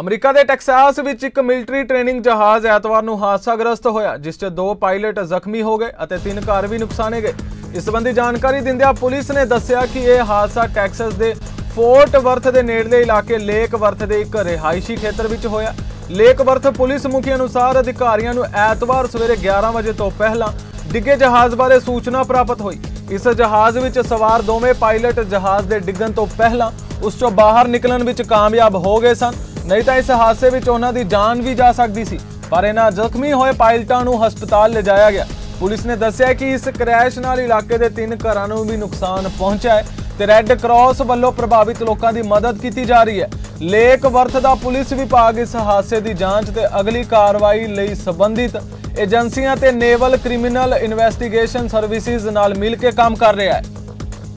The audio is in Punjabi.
ਅਮਰੀਕਾ ਦੇ ਟੈਕਸਾਸ ਵਿੱਚ ਇੱਕ ਮਿਲਟਰੀ ਟ੍ਰੇਨਿੰਗ ਜਹਾਜ਼ ਐਤਵਾਰ ਨੂੰ ਹਾਦਸਾਗ੍ਰਸਤ ਹੋਇਆ, ਜਿਸ 'ਚ ਦੋ ਪਾਇਲਟ ਜ਼ਖਮੀ ਹੋ ਗਏ ਅਤੇ ਤਿੰਨ ਘਰ ਵੀ ਨੁਕਸਾਨੇ ਗਏ। ਇਸ ਸੰਬੰਧੀ ਜਾਣਕਾਰੀ ਦਿੰਦਿਆਂ ਪੁਲਿਸ ਨੇ ਦੱਸਿਆ ਕਿ ਇਹ ਹਾਦਸਾ ਟੈਕਸਸ ਦੇ ਫੋਰਟ ਵਰਥ ਦੇ ਨੇੜਲੇ ਇਲਾਕੇ ਲੇਕ ਵਰਥ ਦੇ ਇੱਕ ਰਿਹਾਇਸ਼ੀ ਖੇਤਰ ਵਿੱਚ ਹੋਇਆ। ਲੇਕ ਵਰਥ ਪੁਲਿਸ ਮੁਖੀ ਅਨੁਸਾਰ ਅਧਿਕਾਰੀਆਂ ਨੂੰ ਐਤਵਾਰ ਸਵੇਰੇ 11 ਵਜੇ ਤੋਂ ਪਹਿਲਾਂ ਡਿੱਗੇ ਜਹਾਜ਼ ਬਾਰੇ ਸੂਚਨਾ ਪ੍ਰਾਪਤ ਹੋਈ। ਇਸ ਜਹਾਜ਼ ਵਿੱਚ ਸਵਾਰ ਦੋਵੇਂ ਪਾਇਲਟ ਜਹਾਜ਼ ਦੇ ਡਿੱਗਣ ਤੋਂ ਪਹਿਲਾਂ ਉਸ ਚੋਂ ਬਾਹਰ ਨਿਕਲਣ ਵਿੱਚ ਕਾਮਯਾਬ ਹੋ ਗਏ ਸਨ। ਨਹੀਂ ਤਾਂ ਇਸ ਹਾਦਸੇ ਵਿੱਚ ਉਹਨਾਂ ਦੀ ਜਾਨ ਵੀ ਜਾ ਸਕਦੀ ਸੀ, ਪਰ ਇਹਨਾਂ ਜ਼ਖਮੀ ਹੋਏ ਪਾਇਲਟਾਂ ਨੂੰ ਹਸਪਤਾਲ ਲਿਜਾਇਆ ਗਿਆ। ਪੁਲਿਸ ਨੇ ਦੱਸਿਆ ਕਿ ਇਸ ਕ੍ਰੈਸ਼ ਨਾਲ ਇਲਾਕੇ ਦੇ ਤਿੰਨ ਘਰਾਂ ਨੂੰ ਵੀ ਨੁਕਸਾਨ ਪਹੁੰਚਿਆ ਹੈ ਤੇ ਰੈੱਡ ਕਰਾਸ ਵੱਲੋਂ ਪ੍ਰਭਾਵਿਤ ਲੋਕਾਂ ਦੀ ਮਦਦ ਕੀਤੀ ਜਾ ਰਹੀ ਹੈ। ਲੇਕ ਵਰਥ ਦਾ ਪੁਲਿਸ ਵਿਭਾਗ ਇਸ ਹਾਦਸੇ ਦੀ ਜਾਂਚ ਤੇ ਅਗਲੀ ਕਾਰਵਾਈ ਲਈ ਸੰਬੰਧਿਤ ਏਜੰਸੀਆਂ ਤੇ ਨੇਵਲ ਕ੍ਰਿਮੀਨਲ ਇਨਵੈਸਟੀਗੇਸ਼ਨ ਸਰਵਿਸਿਜ਼ ਨਾਲ ਮਿਲ ਕੇ ਕੰਮ ਕਰ ਰਿਹਾ ਹੈ।